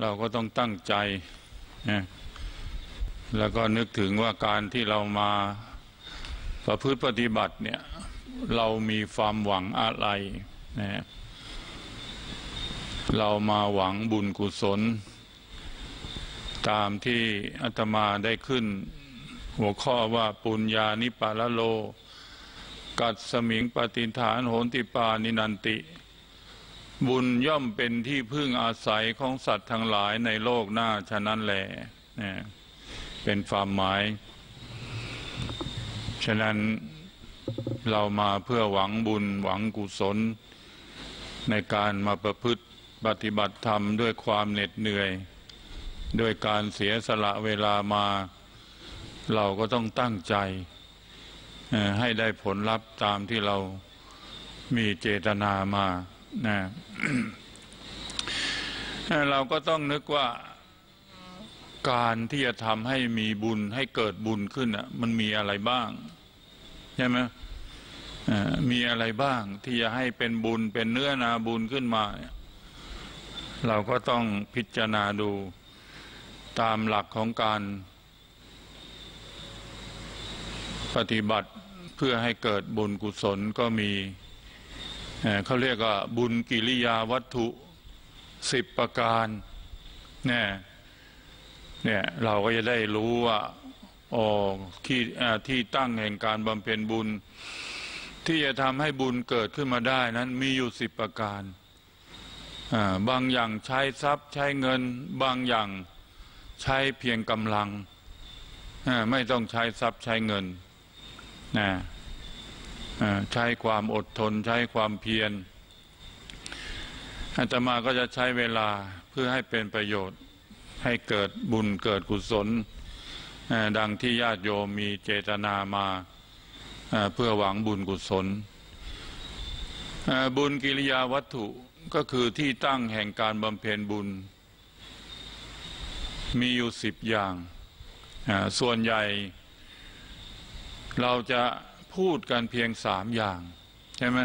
เราก็ต้องตั้งใจนะแล้วก็นึกถึงว่าการที่เรามาประพฤติปฏิบัติเนี่ยเรามีความหวังอะไรนะเรามาหวังบุญกุศล ตามที่อาตมาได้ขึ้น หัวข้อว่าปุญญานิปาละโล กัดสมิงปฏิฐานโหนติปานินันติ บุญย่อมเป็นที่พึ่งอาศัยของสัตว์ทั้งหลายในโลกหน้าฉะนั้นแหละนะเป็นความหมาย ฉะนั้นเรามาเพื่อหวังบุญหวังกุศล ในการมาประพฤติปฏิบัติธรรมด้วยความเหน็ดเหนื่อย ด้วยการเสียสละเวลามา เราก็ต้องตั้งใจ ให้ได้ผลลัพธ์ตามที่เรามีเจตนามา นะเราก็ต้องนึกว่าการที่จะทำให้มีบุญให้เกิดบุญขึ้นอะ มันมีอะไรบ้าง ใช่ไหมมีอะไรบ้าง ที่จะให้เป็นบุญเป็นเนื้อนาบุญขึ้นมา เราก็ต้องพิจารณาดูตามหลักของการปฏิบัติเพื่อให้เกิดบุญกุศลก็มี เขาเรียกว่าบุญกิริยาวัตถุสิบประการเนี่ยเนี่ยเราก็จะได้รู้ว่าอ๋อที่ที่ตั้งแห่งการบำเพ็ญบุญ ที่จะทำให้บุญเกิดขึ้นมาได้นั้นมีอยู่สิบประการบางอย่างใช้ทรัพย์ใช้เงิน บางอย่างใช้เพียงกำลัง ไม่ต้องใช้ทรัพย์ใช้เงินนะ ใช้ความอดทนใช้ความเพียรอาตมาก็จะใช้เวลาเพื่อให้เป็นประโยชน์ ให้เกิดบุญเกิดกุศล ดังที่ญาติโยมมีเจตนามาเพื่อหวังบุญกุศล บุญกิริยาวัตถุก็คือที่ตั้งแห่งการบำเพ็ญบุญ มีอยู่สิบอย่าง ส่วนใหญ่เราจะ พูดกันเพียงสามอย่างใช่ไหม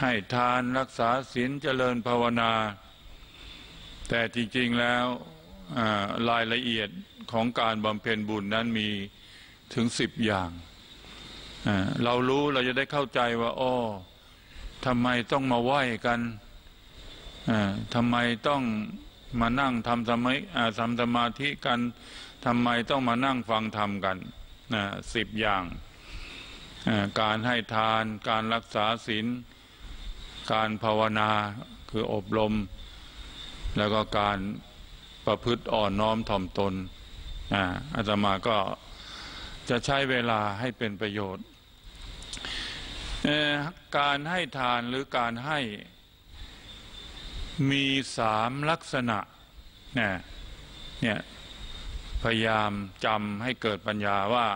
ให้ทานรักษาศีลเจริญภาวนา แต่จริงๆแล้วรายละเอียดของการบำเพ็ญบุญนั้นมีถึงสิบอย่าง เรารู้เราจะได้เข้าใจว่าอ้อทำไมต้องมาไหว้กันทำไมต้องมานั่งทำสมาธิอ่าทำสมาธิกันทำไมต้องมานั่งฟังธรรมกันสิบอย่าง การให้ทานการรักษาศีลการภาวนาคืออบรม แล้วก็การประพฤติอ่อนน้อมถ่อมตนอาตมาก็จะใช้เวลาให้เป็นประโยชน์ การให้ทานหรือการให้มีสามลักษณะเนี่ยพยายามจำให้เกิดปัญญาว่า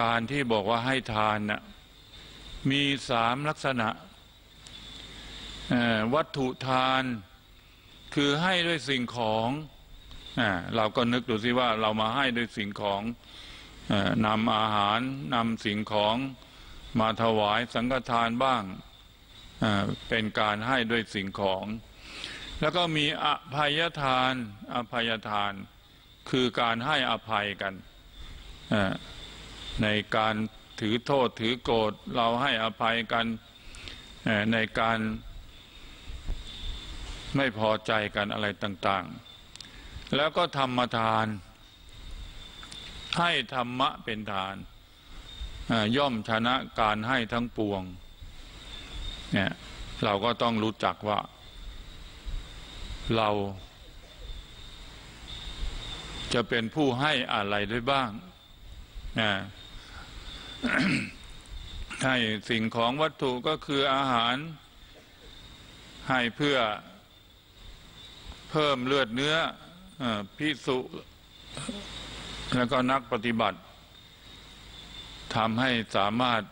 การที่บอกว่าให้ทานน่ะมีสามลักษณะวัตถุทานคือให้ด้วยสิ่งของอ่าเราก็นึกดูสิว่าเรามาให้ด้วยสิ่งของอนำอาหารนำสิ่งของมาถวายสังฆทานบ้างเป็นการให้ด้วยสิ่งของ แล้วก็มีอภัยทานอภัยทาน คือการให้อภัยกันอ ในการถือโทษถือโกรธเราให้อภัยกันในการไม่พอใจกันอะไรต่าง ๆ แล้วก็ธรรมทาน ให้ธรรมะเป็นทาน ย่อมชนะการให้ทั้งปวงเนี่ยเราก็ต้องรู้จักว่า เรา จะเป็นผู้ให้อะไรได้บ้างนะ ให้สิ่งของวัตถุก็คืออาหาร ให้เพื่อเพิ่มเลือดเนื้ออพิสุแล้วก็นักปฏิบัติทำให้สามารถ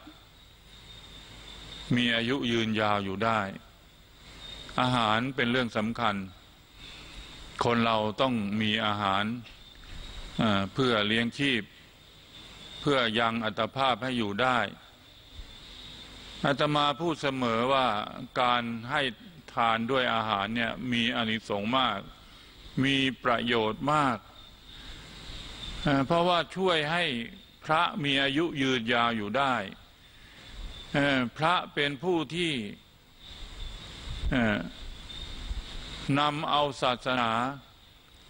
มีอายุยืนยาวอยู่ได้ อาหารเป็นเรื่องสำคัญ คนเราต้องมีอาหารเพื่อเลี้ยงชีพ เพื่อยังอัตภาพให้อยู่ได้อาตมาพูดเสมอว่าการให้ทานด้วยอาหารเนี่ยมีอานิสงส์มาก มีประโยชน์มาก เพราะว่าช่วยให้พระมีอายุยืนยาวอยู่ได้ พระเป็นผู้ที่นำเอาศาสนา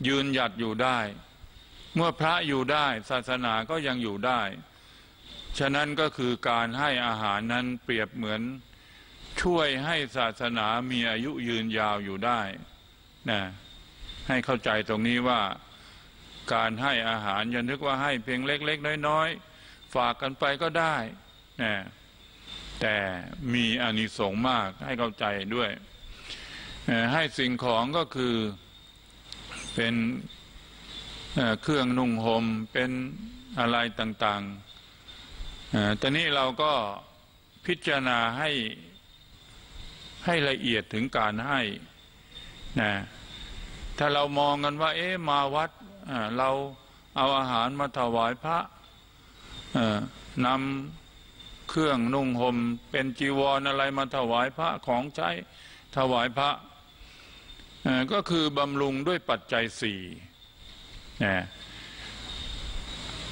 ยืนหยัดอยู่ได้ เมื่อพระอยู่ได้ศาสนาก็ยังอยู่ได้ ฉะนั้นก็คือการให้อาหารนั้นเปรียบเหมือน ช่วยให้ศาสนามีอายุยืนยาวอยู่ได้นะให้เข้าใจตรงนี้ว่าการให้อาหารอย่านึกว่าให้เพียงเล็ก ๆ น้อย ๆ ฝากกันไปก็ได้นะแต่มีอานิสงส์มากให้เข้าใจด้วย ให้สิ่งของก็คือเป็น เครื่องนุ่งห่มเป็นอะไรต่างๆเอ่อตอนนี้เราก็พิจารณาให้ให้ละเอียดถึงการให้นะถ้าเรามองกันว่า เอ๊ะมาวัดเราเอาอาหารมาถวายพระนำเครื่องนุ่งห่มเป็นจีวรอะไรมาถวายพระของใช้ถวายพระก็คือบำรุงด้วยปัจจัยสี่ นะ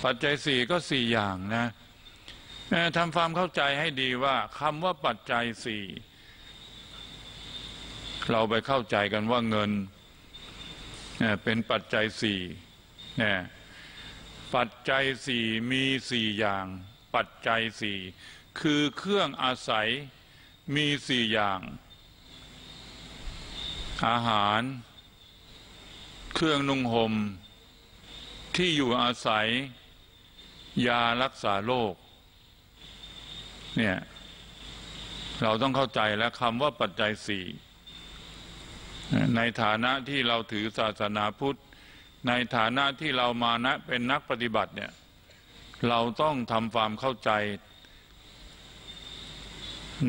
ปัจจัยสี่ก็สี่อย่างนะทำความเข้าใจให้ดีว่าคำว่าปัจจัยสี่เราไปเข้าใจกันว่าเงินเอ่อเป็นปัจจัยสี่นะปัจจัยสี่มีสี่อย่าง ปัจจัยสี่คือเครื่องอาศัยมีสี่อย่าง อาหาร เครื่องนุ่งหม่ม ที่อยู่อาศัย ยารักษาโรคเนี่ยเราต้องเข้าใจแล้วคำว่าปัจจัยสี่ในฐานะที่เราถือศาสนาพุทธ ในฐานะที่เรามานะเป็นนักปฏิบัติเนี่ยเราต้องทำความเข้าใจ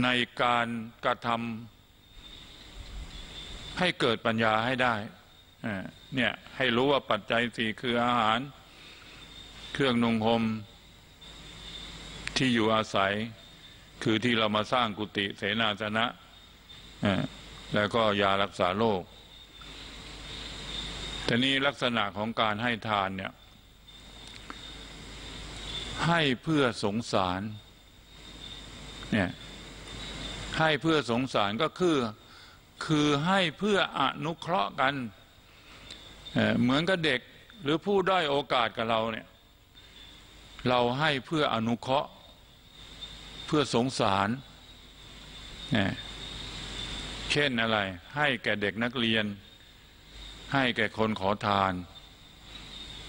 ในการกระทำให้เกิดปัญญาให้ได้ เนี่ยให้รู้ว่าปัจจัยสี่คืออาหาร เครื่องนุ่งห่มที่อยู่อาศัย คือที่เรามาสร้างกุฏิเสนาสนะแล้วก็ยารักษาโรคแต่นี้ลักษณะของการให้ทานเนี่ย ให้เพื่อสงสาร เนี่ยให้เพื่อสงสารก็คือ คือให้เพื่ออนุเคราะห์กัน เหมือนกับเด็กหรือผู้ได้อยโอกาสกับเราเนี่ยเราให้เพื่ออนุเคราะห์เพื่อสงสารเนี่ยเช่นอะไร ให้แก่เด็กนักเรียน ให้แก่คนขอทาน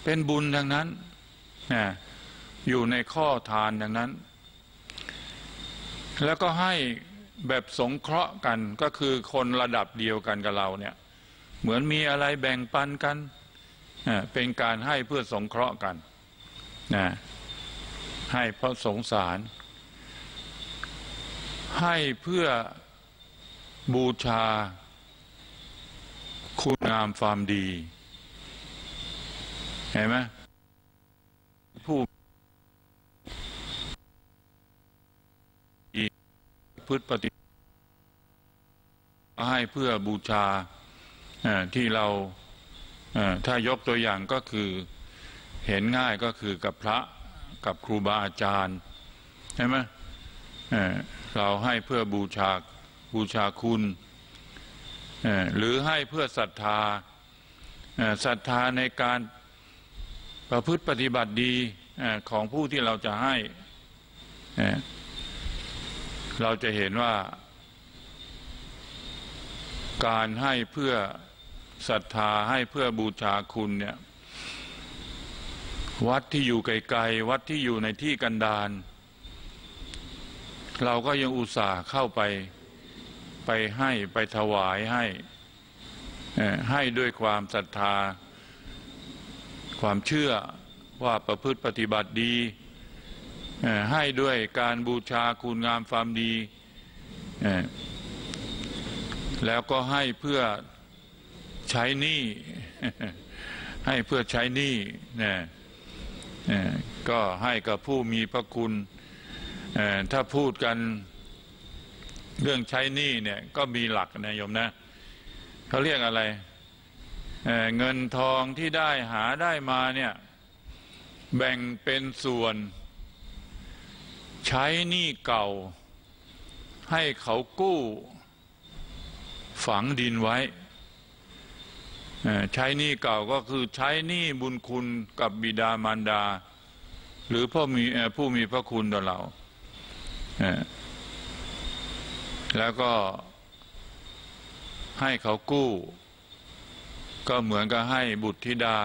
เป็นบุญดังนั้นนะอยู่ในข้อทานดังนั้น แล้วก็ให้แบบสงเคราะห์กันก็คือคนระดับเดียวกันกับเราเนี่ย เหมือนมีอะไรแบ่งปันกัน เป็นการให้เพื่อสงเคราะห์กันนะให้เพราะสงสาร ให้เพื่อบูชา คุณงามความดี เห็นไหมผู้พฤติปฏิให้เพื่อบูชา ที่เราถ้ายกตัวอย่างก็คือเห็นง่ายก็คือกับพระกับครูบาอาจารย์ใช่ไหมเราให้เพื่อบูชาบูชาคุณหรือให้เพื่อศรัทธาศรัทธาในการประพฤติปฏิบัติดีของผู้ที่เราจะให้ เราจะเห็นว่า การให้เพื่อ ศรัทธาให้เพื่อบูชาคุณเนี่ยวัดที่อยู่ไกลๆวัดที่อยู่ในที่กันดารเราก็ยังอุตส่าห์เข้าไปไปให้ไปถวายให้ให้ด้วยความศรัทธา ความเชื่อว่าประพฤติปฏิบัติดี ให้ด้วยการบูชาคุณงามความดี แล้วก็ให้เพื่อ ใช้หนี้ให้เพื่อใช้หนี้นะเอ่อก็ให้กับผู้มีพระคุณถ้าพูดกันเรื่องใช้หนี้เนี่ยก็มีหลักนะโยมนะเขาเรียกอะไรเเงินทองที่ได้หาได้มาเนี่ยแบ่งเป็นส่วน ใช้หนี้เก่า ให้เขากู้ ฝังดินไว้ ใช้หนี้เก่าก็คือใช้หนี้บุญคุณกับบิดามารดา หรือพ่อมีผู้มีพระคุณต่อเรา แล้วก็ให้เขากู้ ก็เหมือนกับให้บุตรธิดา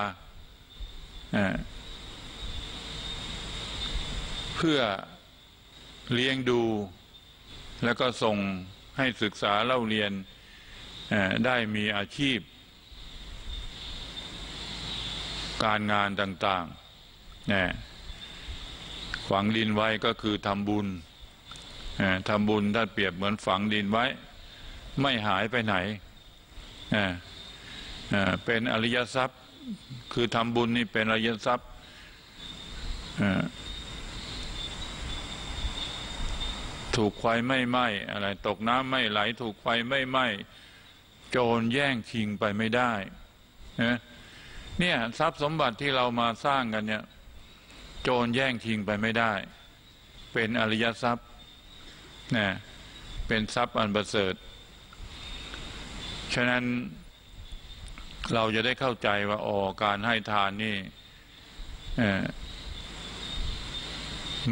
เพื่อเลี้ยงดู แล้วก็ส่งให้ศึกษาเล่าเรียนได้มีอาชีพ การงานต่างๆฝังดินไว้ก็คือทำบุญทำบุญถ้าเปรียบเหมือนฝังดินไว้ ไม่หายไปไหน เป็นอริยทรัพย์ คือทำบุญนี่เป็นอริยทรัพย์ถูกไฟไม่ไหม้อะไรตกน้ำไม่ไหล ถูกไฟไม่ไหม้โจรแย่งชิงไปไม่ได้ เนี่ยทรัพย์สมบัติที่เรามาสร้างกันเนี่ย โจรแย่งชิงไปไม่ได้ เป็นอริยทรัพย์นะเป็นทรัพย์อันประเสริฐ ฉะนั้นเราจะได้เข้าใจว่าอ๋อการให้ทานนี่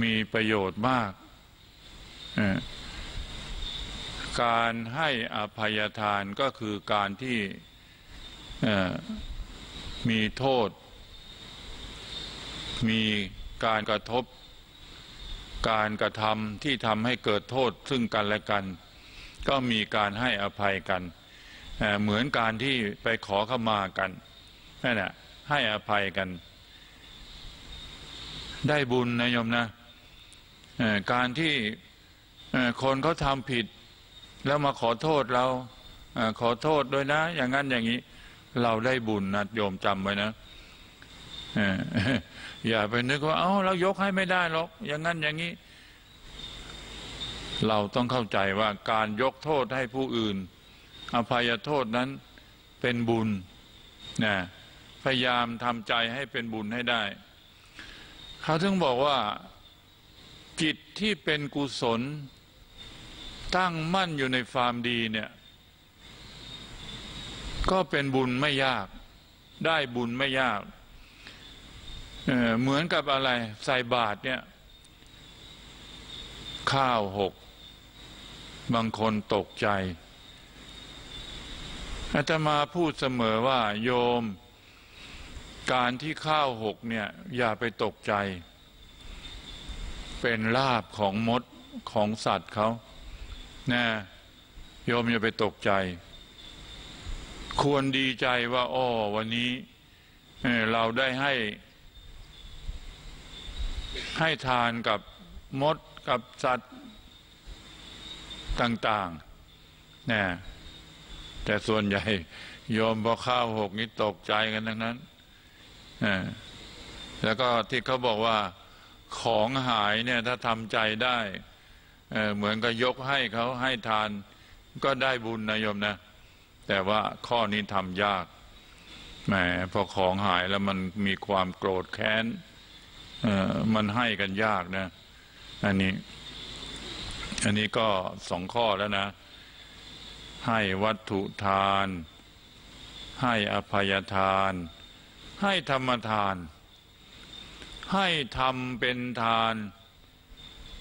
มีประโยชน์มาก การให้อภัยทานก็คือการที่ มีโทษ มีการกระทบ การกระทำที่ทำให้เกิดโทษซึ่งกันและกัน ก็มีการให้อภัยกันเหมือนการที่ไปขอขมากันนั่นแหละให้อภัยกัน ได้บุญนะโยมนะการที่คนเขาทำผิด แล้วมาขอโทษเราขอโทษด้วยนะ อย่างนั้นอย่างนี้ เราได้บุญนะโยมจำไว้นะอย่าไปนึกว่า เอ้าเรายกให้ไม่ได้หรอก อย่างนั้นอย่างนี้ เราต้องเข้าใจว่าการยกโทษให้ผู้อื่น อภัยโทษนั้นเป็นบุญนะพยายามทำใจให้เป็นบุญให้ได้ เขาถึงบอกว่า จิตที่เป็นกุศล ตั้งมั่นอยู่ในความดีเนี่ย ก็เป็นบุญไม่ยาก ได้บุญไม่ยากเหมือนกับอะไรใส่บาตรเนี่ย ข้าวหก บางคนตกใจอาตมาพูดเสมอว่าโยม การที่ข้าวหกเนี่ย อย่าไปตกใจ เป็นลาบของมดของสัตว์เขานะโยมอย่าไปตกใจ ควรดีใจว่าอ้อวันนี้เราได้ให้ ให้ทานกับมดกับสัตว์ต่างๆนี่ยแต่ส่วนใหญ่โยมพอข้าวหกนี้ตกใจกันทั้งนั้นแล้วก็ที่เขาบอกว่าของหายเนี่ยถ้าทำใจได้ เหมือนกับยกให้เขาให้ทานก็ได้บุญนะโยมนะ แต่ว่าข้อนี้ทำยากแหมพอของหายแล้วมันมีความโกรธแค้นมันให้กันยากนะ อันนี้ อันนี้ก็สองข้อแล้วนะ ให้วัตถุทาน ให้อภัยทาน ให้ธรรมทาน ให้ทำเป็นทาน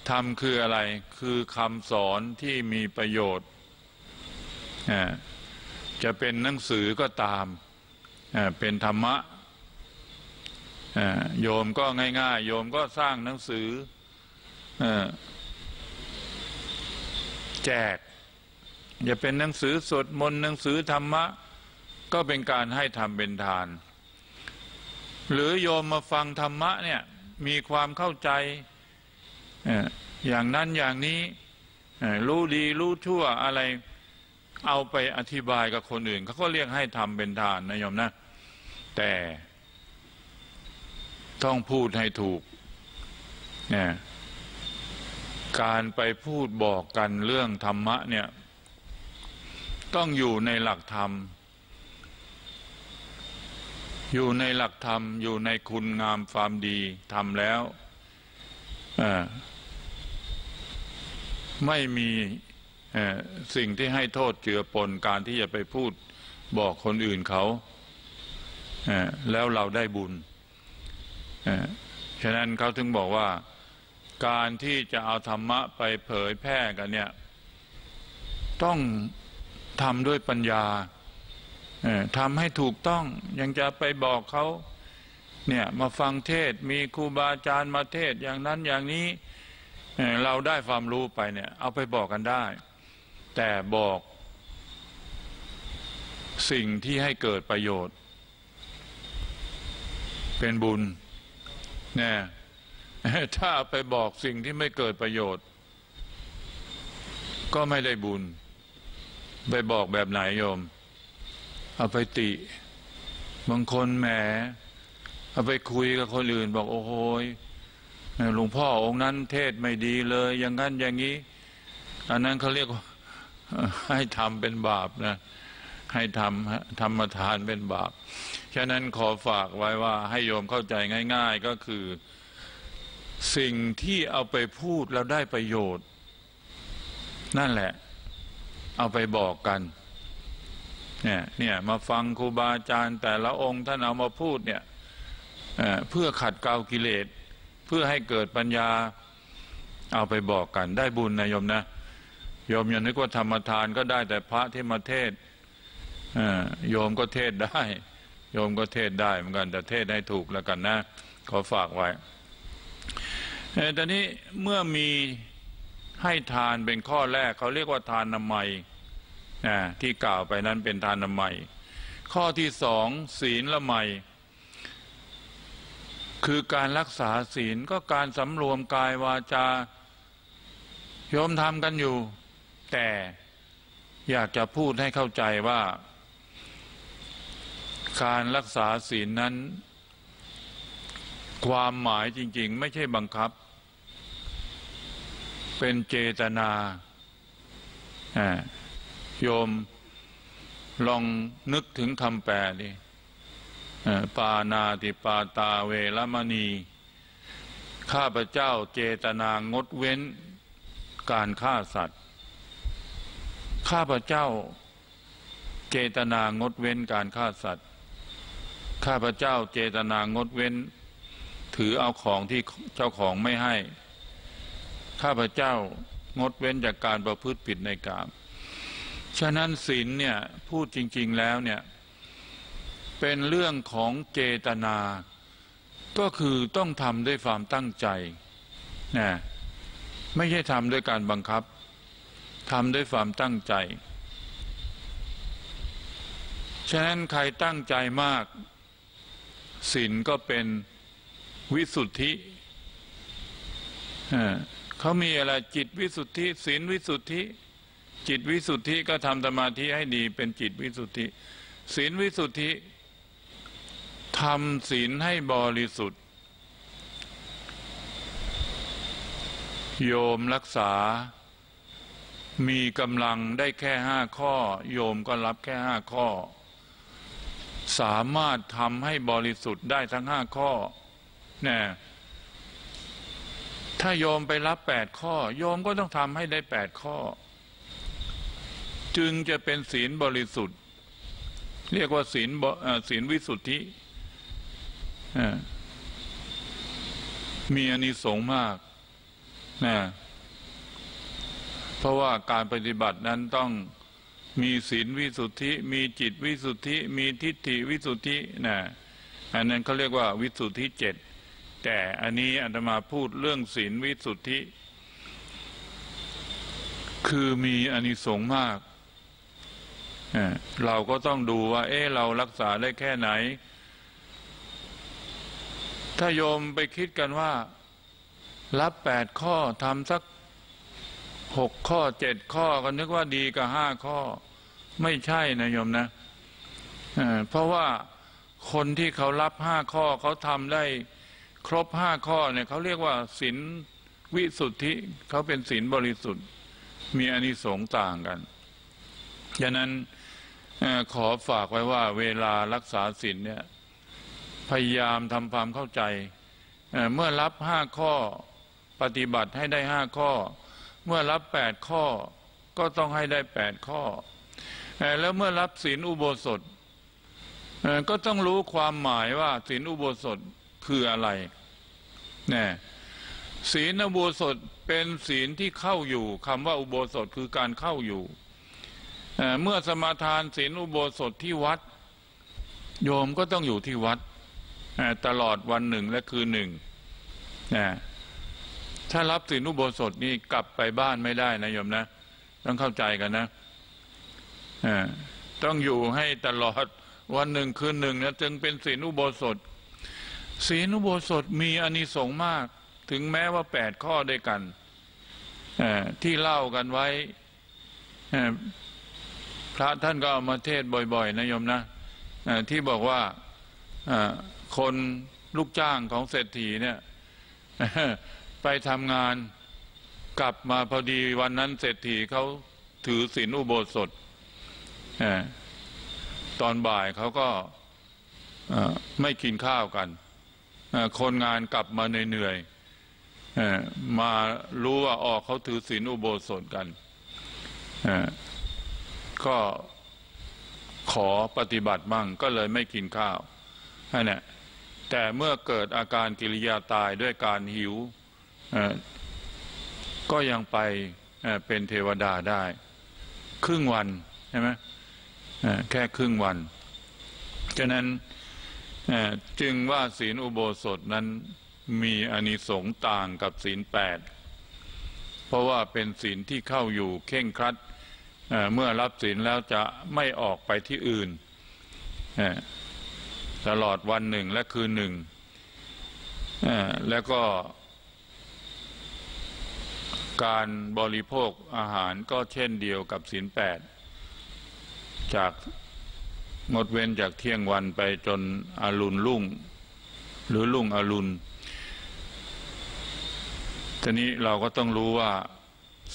ทำคืออะไร คือคำสอนที่มีประโยชน์ จะเป็นหนังสือก็ตามเป็นธรรมะโยมก็ง่าย ๆ โยมก็สร้างหนังสือแจกอย่าเป็นหนังสือสดมนหนังสือธรรมะ ก็เป็นการให้ทำเป็นทาน หรือโยมมาฟังธรรมะเนี่ยมีความเข้าใจอย่างนั้นอย่างนี้รู้ดีรู้ชั่วอะไร เอาไปอธิบายกับคนอื่นเขาก็เรียกให้ทำเป็นทานนะโยมนะ แต่ต้องพูดให้ถูกเนี่ยการไปพูดบอกกันเรื่องธรรมะเนี่ย ต้องอยู่ในหลักธรรม อยู่ในหลักธรรม อยู่ในคุณงามความดีทำแล้วไม่มี สิ่งที่ให้โทษเจือปนการที่จะไปพูดบอกคนอื่นเขาแล้วเราได้บุญฉะนั้นเขาถึงบอกว่าการที่จะเอาธรรมะไปเผยแพร่กันเนี่ยต้องทำด้วยปัญญาทำให้ถูกต้องยังจะไปบอกเขาเนี่ยมาฟังเทศมีครูบาอาจารย์มาเทศอย่างนั้นอย่างนี้เราได้ความรู้ไปเนี่ยเอาไปบอกกันได้ แต่บอกสิ่งที่ให้เกิดประโยชน์ เป็นบุญนี่ยถ้าไปบอกสิ่งที่ไม่เกิดประโยชน์ ก็ไม่ได้บุญ ไปบอกแบบไหนโยม เอาไปติ บางคนแหมเอาไปคุยกับคนอื่น บอกโอ้โหหลวงพ่อองค์นั้นเทศไม่ดีเลย อย่างนั้นอย่างนี้ อันนั้นเขาเรียกว่า ให้ทำเป็นบาปนะให้ทำธรรมทานเป็นบาป ฉะนั้นขอฝากไว้ว่าให้โยมเข้าใจง่าย ๆ ก็คือสิ่งที่เอาไปพูดแล้วได้ประโยชน์ นั่นแหละ เอาไปบอกกันเนี่ยเนี่ยมาฟังครูบาอาจารย์แต่ละองค์ท่านเอามาพูดเนี่ยเพื่อขัดเกลากิเลส เพื่อให้เกิดปัญญาเอาไปบอกกันได้บุญนะโยมนะ โยมอย่านึกว่าธรรมทานก็ได้แต่พระที่มาเทศโยมก็เทศได้ โยมก็เทศได้เหมือนกันแต่เทศให้ถูกแล้วกันนะ ขอฝากไว้ตอนนี้เมื่อมีให้ทานเป็นข้อแรกเขาเรียกว่าทานนามัยที่กล่าวไปนั้นเป็นทานนามัย ข้อที่สองศีลละไมคือการรักษาศีลก็การสำรวมกายวาจาโยมทำกันอยู่ แต่อยากจะพูดให้เข้าใจว่า การรักษาศีลนั้น ความหมายจริง ๆ ไม่ใช่บังคับ เป็นเจตนาโยมลองนึกถึงคำแปลดิปานาติปาตาเวรมณี ข้าพเจ้าเจตนางดเว้นการฆ่าสัตว์ ข้าพเจ้าเจตนางดเว้นการฆ่าสัตว์ ข้าพเจ้าเจตนางดเว้น ถือเอาของที่เจ้าของไม่ให้ ข้าพเจ้างดเว้นจากการประพฤติผิดในกามฉะนั้นศีลเนี่ยพูดจริง ๆแล้วเนี่ยเป็นเรื่องของเจตนา ก็คือต้องทำด้วยความตั้งใจนะไม่ใช่ทำด้วยการบังคับ ทำด้วยความตั้งใจ ฉะนั้นใครตั้งใจมากศีลก็เป็นวิสุทธิเขามีอะไรจิตวิสุทธิศีลวิสุทธิ จิตวิสุทธิก็ทำสมาธิให้ดีเป็นจิตวิสุทธิศีลวิสุทธิทำศีลให้บริสุทธิ์ โยมรักษา มีกำลังได้แค่ห้าข้อ โยมก็รับแค่ห้าข้อ สามารถทำให้บริสุทธิ์ได้ทั้งห้าข้อนี่ถ้าโยมไปรับแปดข้อ โยมก็ต้องทำให้ได้แปดข้อ จึงจะเป็นศีลบริสุทธิ์ เรียกว่าศีลศีลวิสุทธิมีอานิสงส์มากนะ เพราะว่าการปฏิบัตินั้นต้องมีศีลวิสุทธิ มีจิตวิสุทธิ มีทิฏฐิวิสุทธินะอันนั้นเขาเรียกว่าวิสุทธิเจ็ดแต่อันนี้อาตมาพูดเรื่องศีลวิสุทธิ คือมีอานิสงส์มาก เราก็ต้องดูว่า เอ๊ะเรารักษาได้แค่ไหน ถ้าโยมไปคิดกันว่า รับแปดข้อทำสัก หกข้อเจ็ดข้อก็นึกว่าดีกับห้าข้อ ไม่ใช่นะโยมนะเพราะว่าคนที่เขารับห้าข้อเขาทำได้ครบห้าข้อเนี่ยเขาเรียกว่าศีลวิสุทธิเขาเป็นศีลบริสุทธิ์ มีอานิสงส์ต่างกันฉะนั้นอขอฝากไว้ว่าเวลารักษาศีลเนี่ยพยายามทำความเข้าใจเเมื่อรับห้าข้อปฏิบัติให้ได้ห้าข้อ เมื่อรับแปดข้อก็ต้องให้ได้แปดข้อ แล้วเมื่อรับศีลอุโบสถ ก็ต้องรู้ความหมายว่าศีลอุโบสถคืออะไรเนี่ยศีลอุโบสถเป็นศีลที่เข้าอยู่คำว่าอุโบสถคือการเข้าอยู่ เมื่อสมาทานศีลอุโบสถที่วัด โยมก็ต้องอยู่ที่วัดตลอดวันหนึ่งและคืนหนึ่งนะ ถ้ารับศีลอุโบสถนี่กลับไปบ้านไม่ได้นะโยมนะ ต้องเข้าใจกันนะอต้องอยู่ให้ตลอดวันหนึ่งคืนหนึ่งนะจึงเป็นศีลอุโบสถศีลอุโบสถมีอานิสงส์มาก ถึงแม้ว่าแปดข้อด้วยกันอที่เล่ากันไว้พระท่านก็เอามาเทศบ่อย ๆนะโยมนะอที่บอกว่าอคนลูกจ้างของเศรษฐีเนี่ย ไปทำงานกลับมาพอดีวันนั้นเศรษฐีเขาถือศีลอุโบสถตอนบ่ายเขาก็ไม่กินข้าวกัน คนงานกลับมาเหนื่อยๆเอ่อมารู้ว่าออกเขาถือศีลอุโบสถกันก็ขอปฏิบัติมั่งก็เลยไม่กินข้าวนั่นแหละแต่เมื่อเกิดอาการกิริยาตายด้วยการหิว ก็ยังไปเป็นเทวดาได้ ครึ่งวันใช่ไหมแค่ครึ่งวัน ฉะนั้นจึงว่าศีลอุโบสถนั้นมีอนิสงส์ต่างกับศีลแปดเพราะว่าเป็นศีลที่เข้าอยู่เข่งครัดเเมื่อรับศีลแล้วจะไม่ออกไปที่อื่น ตลอดวันหนึ่งและคืนหนึ่งแล้วก็ การบริโภคอาหารก็เช่นเดียวกับศีลแปดจากงดเว้นจากเที่ยงวันไปจนอรุณรุ่ง หรือรุ่งอรุณทีนี้เราก็ต้องรู้ว่า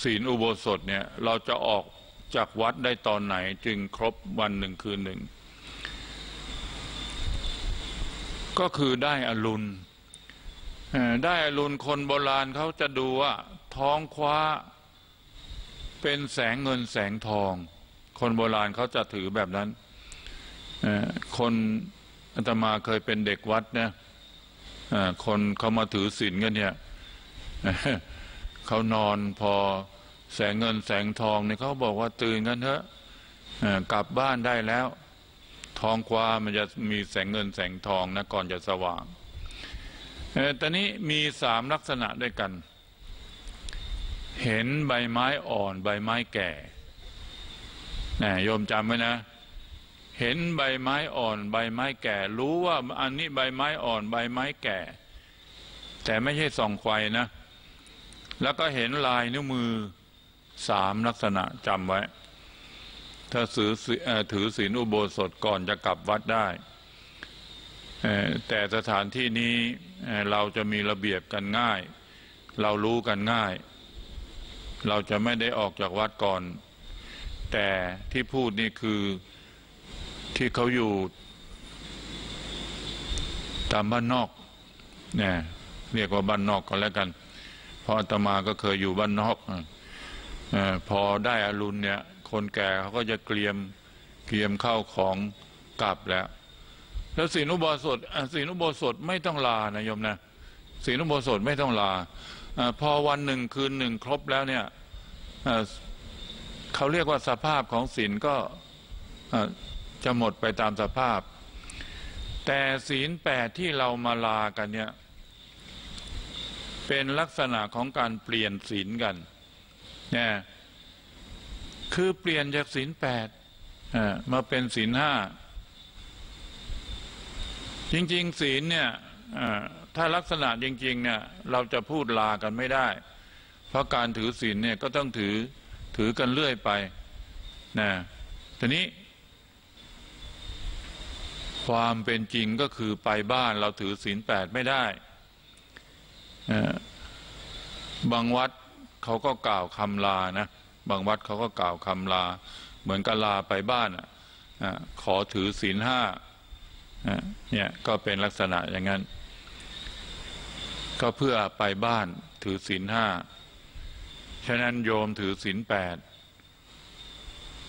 ศีลอุโบสถเนี่ยเราจะออกจากวัดได้ตอนไหนจึงครบวันหนึ่งคืนหนึ่ง ก็คือได้อรุณได้อรุณคนโบราณเขาจะดูว่า ท้องคว้า เป็นแสงเงินแสงทอง คนโบราณเขาจะถือแบบนั้น คนอาตมาเคยเป็นเด็กวัดเนี่ยคนเขามาถือศีลกันเนี่ยเขานอนพอแสงเงินแสงทองเนี่ยเขาบอกว่าตื่นกันเถอะกลับบ้านได้แล้วทองกวามันจะมีแสงเงินแสงทองนะก่อนจะสว่างเออตอนนี้มีสามลักษณะด้วยกัน เห็นใบไม้อ่อนใบไม้แก่นะโยมจำไว้นะ เห็นใบไม้อ่อนใบไม้แก่ รู้ว่าอันนี้ใบไม้อ่อนใบไม้แก่ แต่ไม่ใช่ส่องไฟนะ แล้วก็เห็นลายนิ้วมือสามลักษณะจำไว้ ถ้าถือศีเอ่อถือศีลอุโบสถก่อนจะกลับวัดได้ แต่สถานที่นี้เราจะมีระเบียบกันง่าย เรารู้กันง่าย เราจะไม่ได้ออกจากวัดก่อน แต่ที่พูดนี่คือที่เขาอยู่ ตามบ้านนอกเนี่ยเรียกว่าบ้านนอกก็แล้วกัน เพราะอาตมาก็เคยอยู่บ้านนอกอพอได้อารุณเนี่ย คนแก่เขาก็จะเกรียมเกรียมเข้าของกลับแล้ว แล้วศีลอุโบสถศีลอุโบสถไม่ต้องลานะโยมนะศีลอุโบสถไม่ต้องลา พอวันหนึ่งคืนหนึ่งครบแล้วเนี่ยเขาเรียกว่าสภาพของศีลก็จะหมดไปตามสภาพ แต่ศีลแปดที่เรามาลากันเนี่ยเป็นลักษณะของการเปลี่ยนศีลกันเนี่ยคือเปลี่ยนจากศีลแปดมาเป็นศีลห้าจริง ๆ ศีลเนี่ย ถ้าลักษณะจริงๆเนี่ยเราจะพูดลากันไม่ได้ เพราะการถือศีลเนี่ยก็ต้องถือถือกันเรื่อยไปนะทีนี้ ความเป็นจริงก็คือไปบ้านเราถือศีลแปดไม่ได้บางวัดเขาก็กล่าวคำลานะบางวัดเขาก็กล่าวคำลา เหมือนกับลาไปบ้านอะขอถือศีลห้าเนี่ยก็เป็นลักษณะอย่างนั้น ก็เพื่อไปบ้านถือศีลห้า ฉะนั้นโยมถือศีลแปด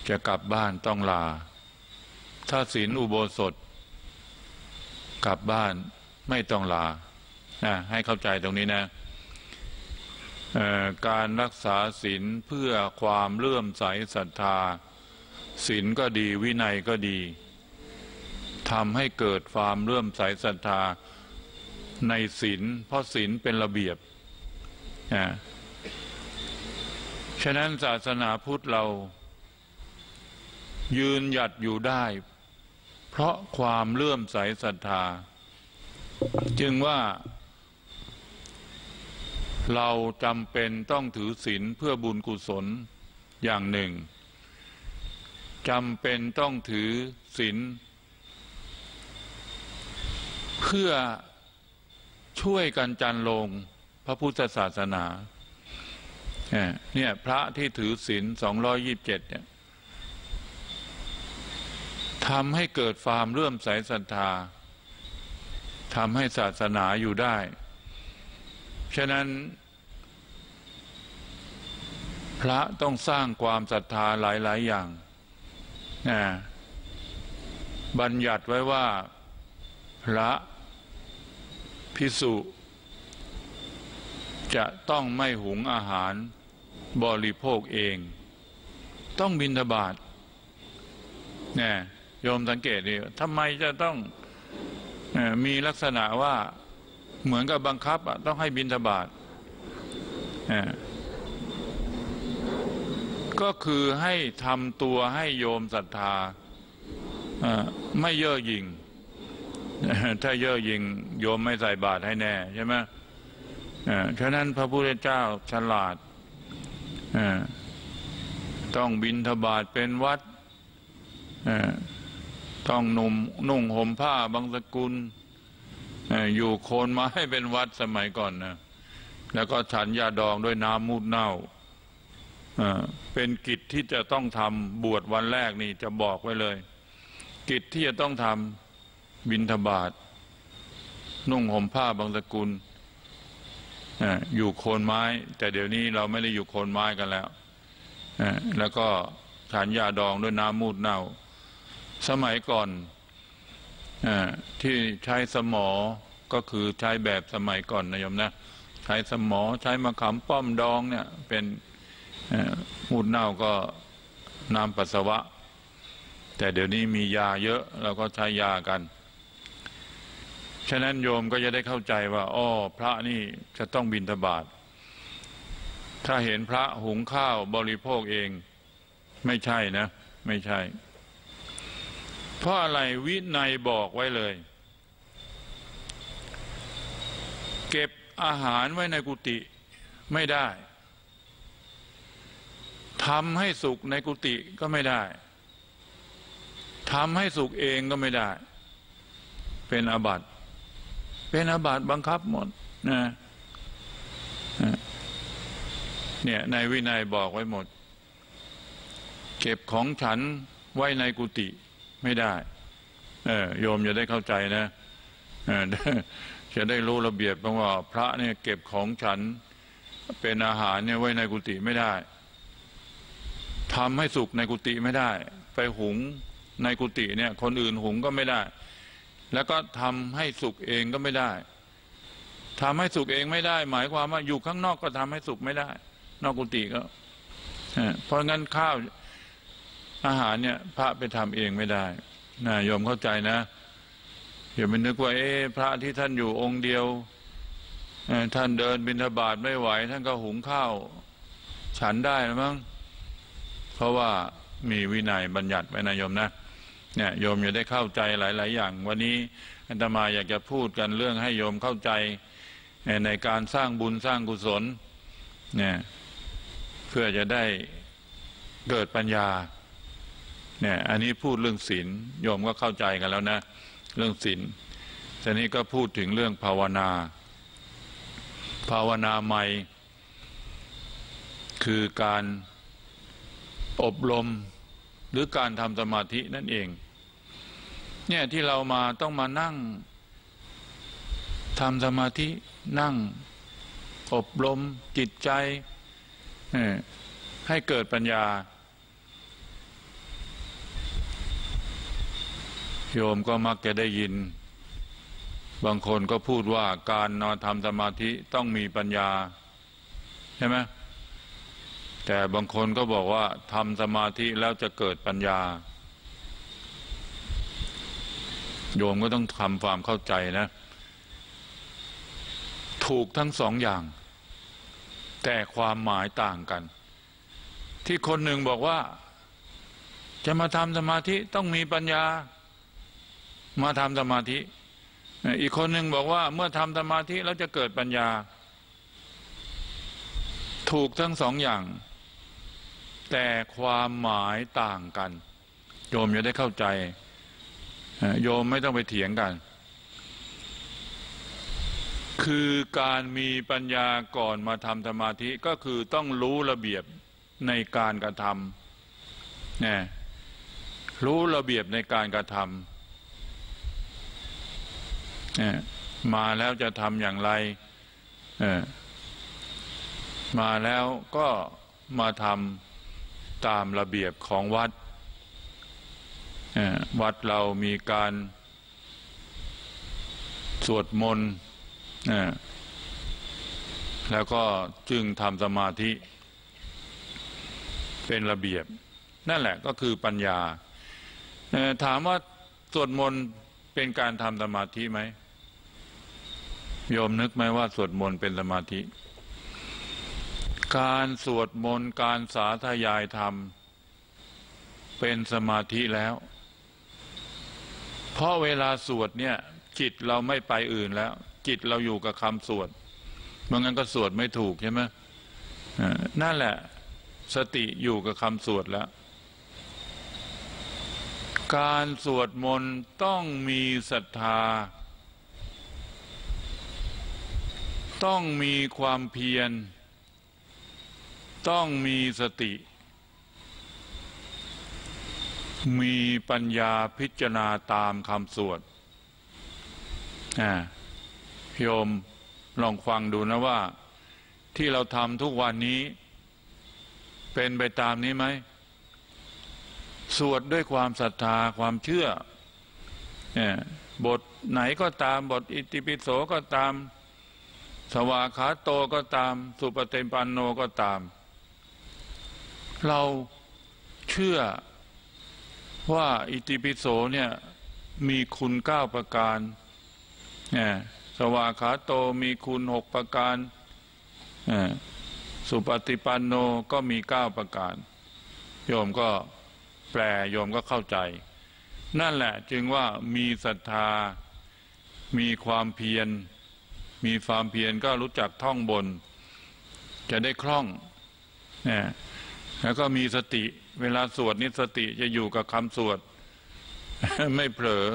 จะกลับบ้านต้องลา ถ้าศีลอุโบสถ กลับบ้านไม่ต้องลานะให้เข้าใจตรงนี้นะการรักษาศีลเพื่อความเลื่อมใสศรัทธาศีลก็ดีวินัยก็ดีทำให้เกิดความเลื่อมใสศรัทธา ในศีลเพราะศีลเป็นระเบียบนะฉะนั้นศาสนาพุทธเรายืนหยัดอยู่ได้ เพราะความเลื่อมใสศรัทธา จึงว่า เราจำเป็นต้องถือศีลเพื่อบุญกุศลอย่างหนึ่งจำเป็นต้องถือศีลเพื่อ ช่วยกันจันลงพระพุทธศาสนาเนี่ยพระที่ถือศีลสองร้อยิบเจ็ดเนี่ยทำให้เกิดความเรื่อมใสศรัทธาทำให้ศาสนาอยู่ได้ ฉะนั้น พระต้องสร้างความศรัทธาหลาย ๆ อย่างนะบัญญัติไว้ว่า พระ พิสุจะต้องไม่หุงอาหารบริโภคเอง ต้องบินทบาทเนี่ยโยมสังเกตดิทำไมจะต้องมีลักษณะว่าเหมือนกับบังคับต้องให้บินทบาทก็คือให้ทำตัวให้โยมศรัทธาไม่เย่อหยิ่ง ถ้าเย่อหยิ่งโยมไม่ใส่บาตรให้แน่ใช่ไหมฉะนั้นพระพุทธเจ้าฉลาดต้องบินทบาทเป็นวัดต้องนุ่มนุ่งห่มผ้าบางสกุลอยู่โคนไม้เป็นวัดสมัยก่อนนะแล้วก็ฉันยาดองด้วยน้ำมูดเน่าเป็นกิจที่จะต้องทำบวชวันแรกนี่จะบอกไว้เลย กิจที่จะต้องทำ บินทบาทนุ่งห่มผ้าบางสกุลอยู่โคนไม้ แต่เดี๋ยวนี้เราไม่ได้อยู่โคนไม้กันแล้วแล้วก็ฉันยาดองด้วยน้ำมูดเน่า สมัยก่อนอที่ใช้สมอก็คือใช้แบบสมัยก่อนนะโยมนะใช้สมอใช้มะขามป้อมดองเนี่ย เป็นมูดเน่าก็น้ำปัสสาวะ แต่เดี๋ยวนี้มียาเยอะเราก็ใช้ยากัน ฉะนั้นโยมก็จะได้เข้าใจว่าอ้อพระนี่จะต้องบินทบาทถ้าเห็นพระหุงข้าวบริโภคเอง ไม่ใช่นะ ไม่ใช่ เพราะอะไรวินัยบอกไว้เลย เก็บอาหารไว้ในกุฏิไม่ได้ทำให้สุกในกุฏิก็ไม่ได้ทำให้สุกเองก็ไม่ได้ เป็นอาบัติ เป็นอาบัติบังคับหมดนะเนี่ยในวินัยบอกไว้หมด เก็บของฉันไว้ในกุฏิไม่ได้ เออโยมจะได้เข้าใจนะจะได้รู้ระเบียบเพราะว่า พระเนี่ยเก็บของฉัน เป็นอาหารเนี่ยไว้ในกุฏิไม่ได้ทำให้สุกในกุฏิไม่ได้ ไปหุงในกุฏิเนี่ย คนอื่นหุงก็ไม่ได้ แล้วก็ทำให้สุกเองก็ไม่ได้ทำให้สุกเองไม่ได้ หมายความว่าอยู่ข้างนอกก็ทำให้สุกไม่ได้ นอกกุฏิก็เพราะงั้นข้าวอาหารเนี่ย พระไปทำเองไม่ได้นะโยมเข้าใจนะอย่าไปนึกว่าเอ๊พระที่ท่านอยู่องค์เดียวท่านเดินบิณฑบาตไม่ไหว ท่านก็หุงข้าว ฉันได้หรือมั้งเพราะว่ามีวินัยบัญญัติไว้นะโยมนะ เนี่ยโยมจะได้เข้าใจหลาย ๆ อย่าง วันนี้อาตมาอยากจะพูดกันเรื่องให้โยมเข้าใจในการสร้างบุญสร้างกุศลเนี่ยเพื่อจะได้เกิดปัญญาเนี่ยอันนี้พูดเรื่องศีลโยมก็เข้าใจกันแล้วนะ เรื่องศีลทีนี้ก็พูดถึงเรื่องภาวนา ภาวนาใหม่คือการอบรมหรือการทำสมาธินั่นเอง เนี่ยที่เรามาต้องมานั่งทำสมาธินั่ง อบรมจิตใจให้เกิดปัญญา โยมก็มักจะได้ยิน บางคนก็พูดว่าการนอนทำสมาธิต้องมีปัญญา ใช่ไหมแต่บางคนก็บอกว่าทำสมาธิแล้วจะเกิดปัญญา โยมก็ต้องทำความเข้าใจนะ ถูกทั้งสองอย่าง แต่ความหมายต่างกัน ที่คนหนึ่งบอกว่า จะมาทำสมาธิต้องมีปัญญา มาทำสมาธิ อีกคนหนึ่งบอกว่า เมื่อทำสมาธิแล้วจะเกิดปัญญา ถูกทั้งสองอย่าง แต่ความหมายต่างกัน โยมจะได้เข้าใจ โยมไม่ต้องไปเถียงกัน คือการมีปัญญาก่อนมาทำสมาธิก็คือต้องรู้ระเบียบในการกระทำนี่รู้ระเบียบในการกระทำนี่มาแล้วจะทำอย่างไรมาแล้วก็มาทำตามระเบียบของวัด วัดเรามีการสวดมนต์แล้วก็จึงทำสมาธิ เป็นระเบียบ นั่นแหละก็คือปัญญา ถามว่าสวดมนต์เป็นการทำสมาธิไหมโยมนึกไหมว่าสวดมนต์เป็นสมาธิ การสวดมนต์การสาธยายธรรม เป็นสมาธิแล้ว เพราะเวลาสวดเนี่ยจิตเราไม่ไปอื่นแล้ว จิตเราอยู่กับคำสวดบางงั้นก็สวดไม่ถูกใช่ไหมนั่นแหละสติอยู่กับคำสวดแล้ว การสวดมนต์ต้องมีศรัทธา ต้องมีความเพียร ต้องมีสติ มีปัญญาพิจารณาตามคำสวดโยมลองฟังดูนะว่า ที่เราทำทุกวันนี้ เป็นไปตามนี้ไหม สวดด้วยความศรัทธาความเชื่อบทไหนก็ตามบทอิติปิโสก็ตาม สวาขาโตก็ตาม สุปเตปันโนก็ตาม เราเชื่อ ว่าอิติปิโสเนี่ยมีคุณเก้าประการเนี่ยสวากขาโตมีคุณหกประการ สุปฏิปันโนก็มีเก้าประการ โยมก็แปลโยมก็เข้าใจ นั่นแหละจึงว่ามีศรัทธา มีความเพียร มีความเพียรก็รู้จักท่องบน จะได้คล่องเนี่ยแล้วก็มีสติ เวลาสวดนี่สติจะอยู่กับคำสวด ไม่เผลอ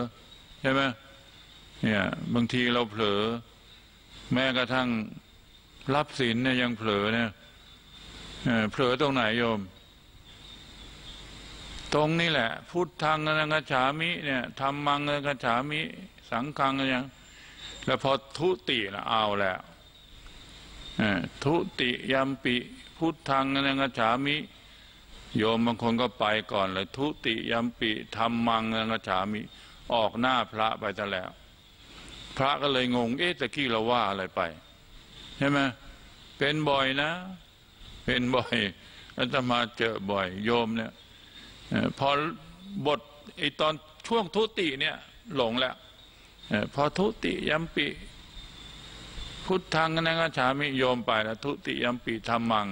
ใช่ไหมเนี่ยบางทีเราเผลอ แม้กระทั่งรับศีลเนี่ยยังเผลอเนี่ยเผลอตรงไหนโยม ตรงนี้แหละ พุทธังนังกฉามิเนี่ยทำมังนังกฉามิ สังฆังยังแล้วพอทุติละเอาแล้วทุติยมปิ พุทธังนังกฉามิ โยมบางคนก็ไปก่อนเลยทุติยมปิทำมังนังฉามิออกหน้าพระไปซะแล้ว พระก็เลยงง เอ๊ะตะกี้เราว่าอะไรไป ใช่ไหมเป็นบ่อยนะ เป็นบ่อยอาตมาเจอบ่อย โยมเนี่ยพอบทไอตอนช่วงทุติเนี่ยหลงแล้วพอทุติยมปิ พุทธังนังฉามิโยมไปแล้วทุติยมปิทำมัง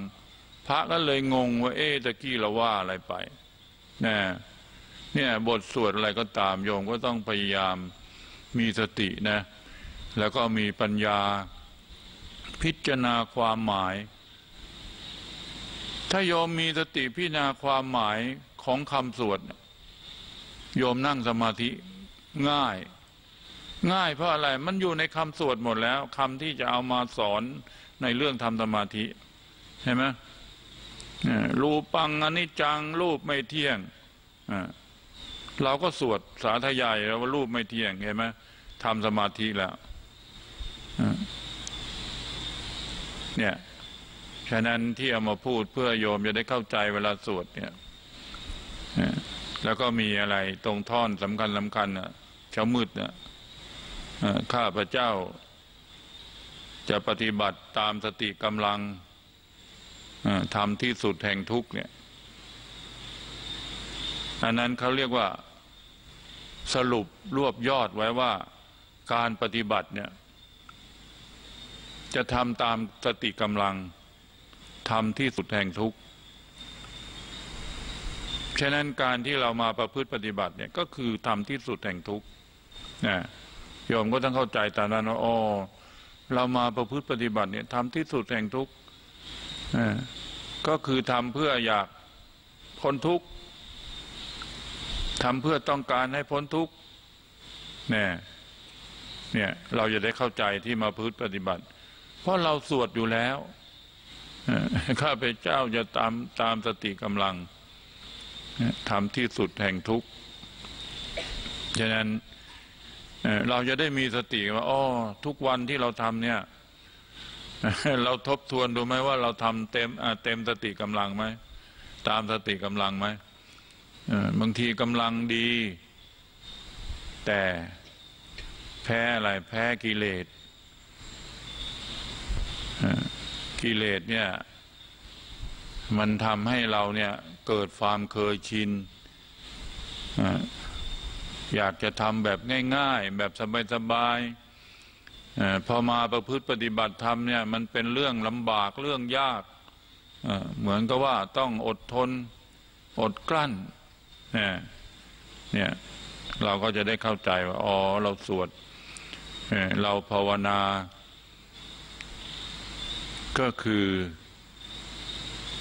พระก็เลยงงว่าเอ๊ะตะกี้เราว่าอะไรไปนะเนี่ยบทสวดอะไรก็ตามโยมก็ต้องพยายามมีสตินะ แล้วก็มีปัญญาพิจารณาความหมาย ถ้าโยมมีสติพิจารณาความหมายของคำสวดโยมนั่งสมาธิง่าย ง่ายเพราะอะไรมันอยู่ในคำสวดหมดแล้วคำที่จะเอามาสอนในเรื่องทำสมาธิใช่ไหม รูปังอนิจจังรูปไม่เที่ยงเราก็สวดสาธยายแล้วว่ารูปไม่เที่ยงเห็นไหมทำสมาธิแล้วเนี่ยฉะนั้นที่เอามาพูดเพื่อโยมจะได้เข้าใจเวลาสวดเนี่ยแล้วก็มีอะไรตรงท่อนสำคัญสำคัญอะเช้ามืดเนี่ยข้าพระเจ้าจะปฏิบัติตามสติกำลัง ทำที่สุดแห่งทุกเนี่ยอันนั้นเขาเรียกว่าสรุปรวบยอดไว้ว่าการปฏิบัติเนี่ยจะทำตามสติกำลังทำที่สุดแห่งทุกข์ฉะนั้นการที่เรามาประพฤติปฏิบัติเนี่ยก็คือทำที่สุดแห่งทุกข์นะโยมก็ต้องเข้าใจตามนั้นว่าอ๋อเรามาประพฤติปฏิบัติเนี่ยทำที่สุดแห่งทุกข์ ก็คือทำเพื่ออยากพ้นทุกข์ทำเพื่อต้องการให้พ้นทุกข์เนี่ยเนี่ยเราจะได้เข้าใจที่มาพืชปฏิบัติ เพราะเราสวดอยู่แล้วข้าพเจ้าจะตามตามสติกำลังทำที่สุดแห่งทุกข์ฉะนั้นเราจะได้มีสติว่าอ๋อทุกวันที่เราทำเนี่ย เราทบทวนดูไหมว่าเราทำเต็มเต็มสติกำลังไหมตามสติกำลังไหมบางทีกำลังดี แต่แพ้อะไรแพ้กิเลสกิเลสเนี่ย มันทำให้เราเนี่ยเกิดความเคยชินอยากจะทำแบบง่าย ๆ แบบสบายๆ พอมาประพฤติปฏิบัติธรรมเนี่ยมันเป็นเรื่องลำบากเรื่องยาก เหมือนกับว่าต้องอดทนอดกลั้นเนี่ยเราก็จะได้เข้าใจว่าอ๋อเราสวดเราภาวนา ก็คือ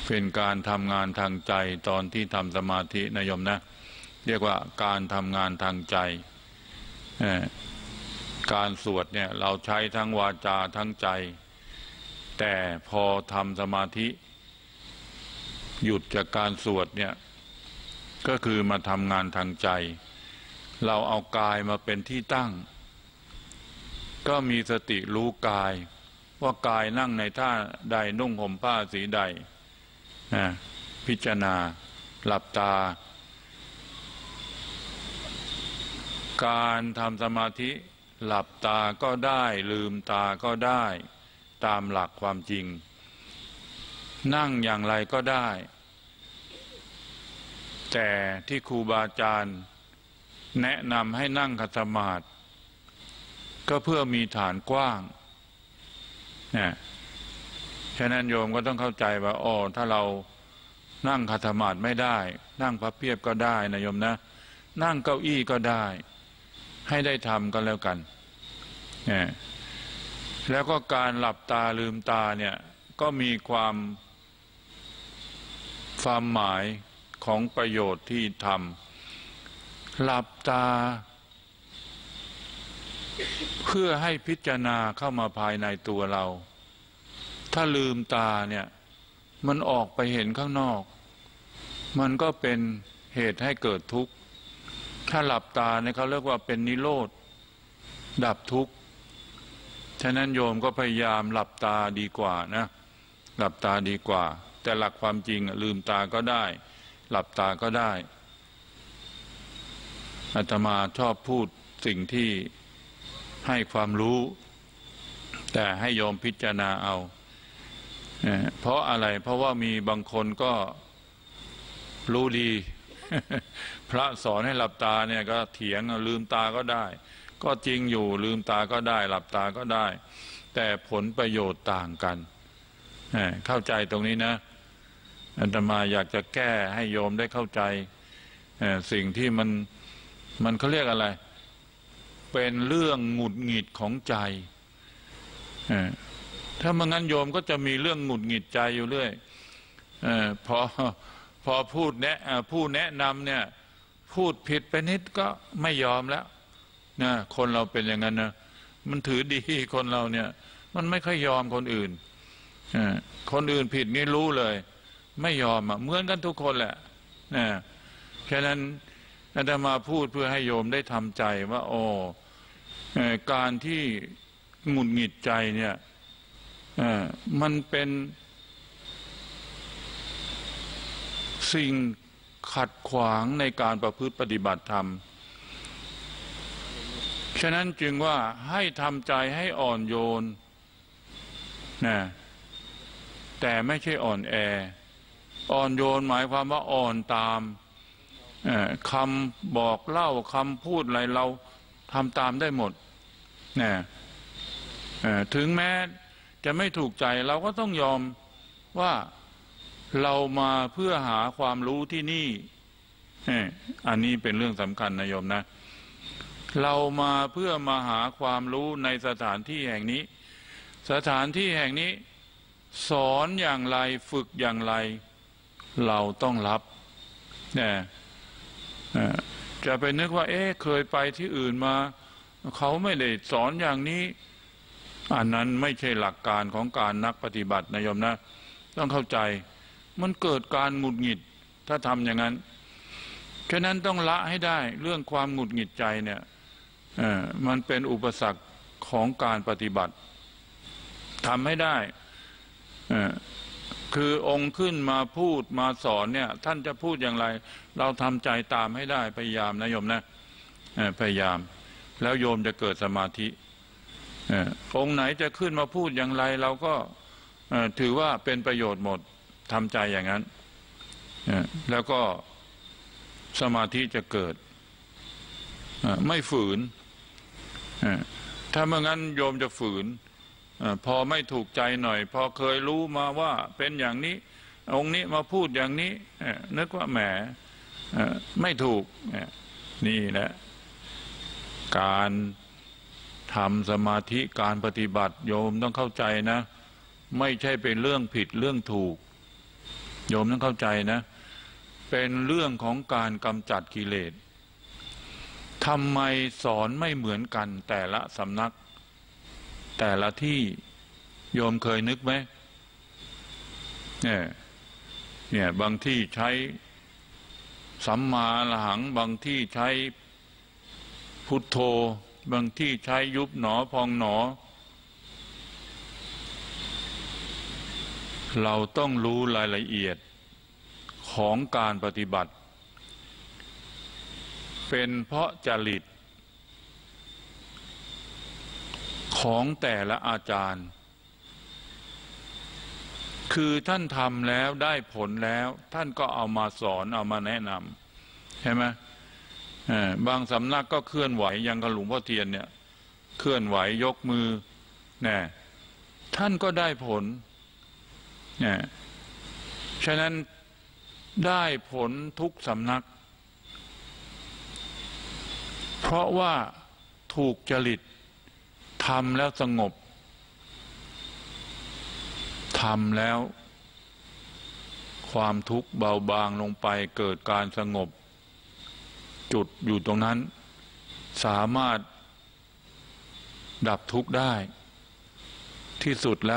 เป็นการทำงานทางใจตอนที่ทำสมาธินายมนะ เรียกว่าการทำงานทางใจ การสวดเนี่ยเราใช้ทั้งวาจาทั้งใจ แต่พอทำสมาธิ หยุดจากการสวดเนี่ยก็คือมาทำงานทางใจ เราเอากายมาเป็นที่ตั้ง ก็มีสติรู้กาย ว่ากายนั่งในท่าใดนุ่งห่มผ้าสีใดนะพิจารณา หลับตา การทำสมาธิ หลับตาก็ได้ลืมตาก็ได้ ตามหลักความจริง นั่งอย่างไรก็ได้ แต่ที่ครูบาอาจารย์ แนะนำให้นั่งคัตมาดก็เพื่อมีฐานกว้างนะฉะนั้นโยมก็ต้องเข้าใจว่าอ๋อถ้าเรานั่งคัตมาดไม่ได้ นั่งพับเพียบก็ได้นะโยมนะ นั่งเก้าอี้ก็ได้ ให้ได้ทำกันแล้วกัน แล้วก็การหลับตาลืมตาเนี่ยก็มีความความหมายของประโยชน์ที่ทำหลับตา เพื่อให้พิจารณาเข้ามาภายในตัวเรา ถ้าลืมตาเนี่ยมันออกไปเห็นข้างนอก มันก็เป็นเหตุให้เกิดทุกข์ ถ้าหลับตาเนี่ยเขาเรียกว่าเป็นนิโรธ ดับทุกข์ ฉะนั้นโยมก็พยายามหลับตาดีกว่านะ หลับตาดีกว่า แต่หลักความจริงลืมตาก็ได้ หลับตาก็ได้อาตมาชอบพูดสิ่งที่ให้ความรู้ แต่ให้โยมพิจารณาเอา เพราะอะไรเพราะว่ามีบางคนก็รู้ดี พระสอนให้หลับตาเนี่ยก็เถียงลืมตาก็ได้ ก็จริงอยู่ลืมตาก็ได้ หลับตาก็ได้ แต่ผลประโยชน์ต่างกัน เข้าใจตรงนี้นะอัตมาอยากจะแก้ให้โยมได้เข้าใจสิ่งที่มันมันเขาเรียกอะไร เป็นเรื่องหงุดหงิดของใจถ้ามันงั้นโยมก็จะมีเรื่องหงุดหงิดใจอยู่เรื่อยพอพอพูดแนะผู้แนะนำเนี่ย พูดผิดไปนิดก็ไม่ยอมแล้วนะคนเราเป็นอย่างนั้นนะมันถือดีคนเราเนี่ย มันไม่ค่อยยอมคนอื่นคนอื่นผิดนี่รู้เลย ไม่ยอมอะเหมือนกันทุกคนแหละนะฉะนั้นอาตมาพูดเพื่อให้โยมได้ทำใจว่าโอ้เอ่อการที่หงุดหงิดใจเนี่ยมันเป็นสิ่ง ขัดขวางในการประพฤติปฏิบัติธรรม ฉะนั้นจึงว่าให้ทำใจให้อ่อนโยนนะแต่ไม่ใช่อ่อนแอ อ่อนโยนหมายความว่าอ่อนตามคำบอกเล่าคำพูดอะไรเราทำตามได้หมดนะถึงแม้จะไม่ถูกใจเราก็ต้องยอมว่า เรามาเพื่อหาความรู้ที่นี่ อันนี้เป็นเรื่องสำคัญนะโยมนะ เรามาเพื่อมาหาความรู้ในสถานที่แห่งนี้ สถานที่แห่งนี้ สอนอย่างไรฝึกอย่างไร เราต้องรับเนี่ยจะไปนึกว่า เอ๊ะเคยไปที่อื่นมา เขาไม่ได้สอนอย่างนี้อันนั้นไม่ใช่หลักการของการนักปฏิบัตินะโยมนะ ต้องเข้าใจ มันเกิดการหงุดหงิด ถ้าทำอย่างนั้นฉะนั้นต้องละให้ได้เรื่องความหงุดหงิดใจเนี่ยอ่อมันเป็นอุปสรรคของการปฏิบัติทำให้ได้อ่อคือองค์ขึ้นมาพูดมาสอนเนี่ย ท่านจะพูดอย่างไร เราทำใจตามให้ได้พยายามนะโยมนะอ่อพยายาม แล้วโยมจะเกิดสมาธิอ่อองค์ไหนจะขึ้นมาพูดอย่างไร เราก็อ่อถือว่าเป็นประโยชน์หมด ทำใจอย่างนั้น แล้วก็สมาธิจะเกิด ไม่ฝืน ถ้าเมื่องั้นโยมจะฝืน พอไม่ถูกใจหน่อย พอเคยรู้มาว่าเป็นอย่างนี้ องค์นี้มาพูดอย่างนี้เนึกว่าแหมไม่ถูก นี่แหละ การทำสมาธิการปฏิบัติโยมต้องเข้าใจนะ ไม่ใช่เป็นเรื่องผิดเรื่องถูก โยมต้องเข้าใจนะ เป็นเรื่องของการกำจัดกิเลสทำไมสอนไม่เหมือนกันแต่ละสำนัก แต่ละที่โยมเคยนึกไหมเนี่ยเนี่ยบางที่ใช้สัมมาอรหังบางที่ใช้พุทโธ บางที่ใช้ยุบหนอพองหนอ เราต้องรู้รายละเอียดของการปฏิบัติ เป็นเพราะจริต ของแต่ละอาจารย์ คือท่านทำแล้วได้ผลแล้ว ท่านก็เอามาสอนเอามาแนะนำใช่ไหมบางสำนักก็เคลื่อนไหวอยังกับหลวงพ่อเทียนเนี่ย เคลื่อนไหวยกมือเนี่ยท่านก็ได้ผล ฉะนั้นได้ผลทุกสำนัก เพราะว่าถูกจริตทำแล้วสงบทำแล้ว ความทุกข์เบาบางลงไปเกิดการสงบ จุดอยู่ตรงนั้น สามารถดับทุกข์ได้ที่สุดแล้ว